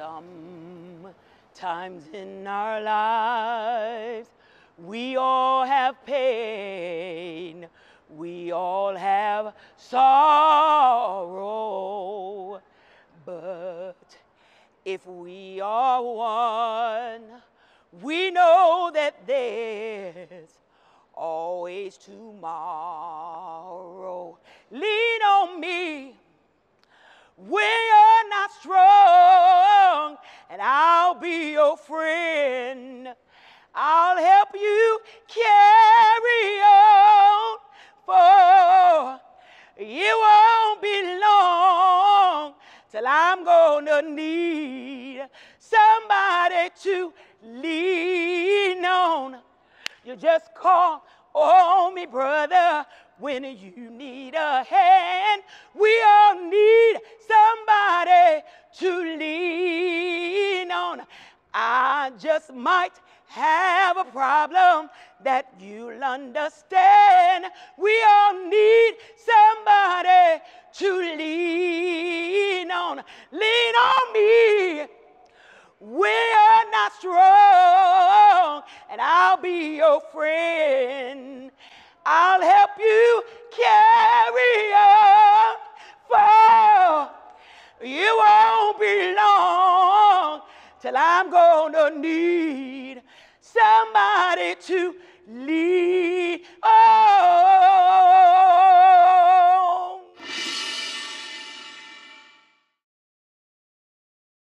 Sometimes in our lives, we all have pain. We all have sorrow. But if we are one, we know that there's always tomorrow. Lean on I'll be your friend. I'll help you carry on, for it won't be long till I'm gonna need somebody to lean on. You just call on me, brother, when you need a hand. I just might have a problem that you'll understand. We all need somebody to lean on. Lean on me. We're not strong, and I'll be your friend. I'll help till I'm gonna need somebody to lead.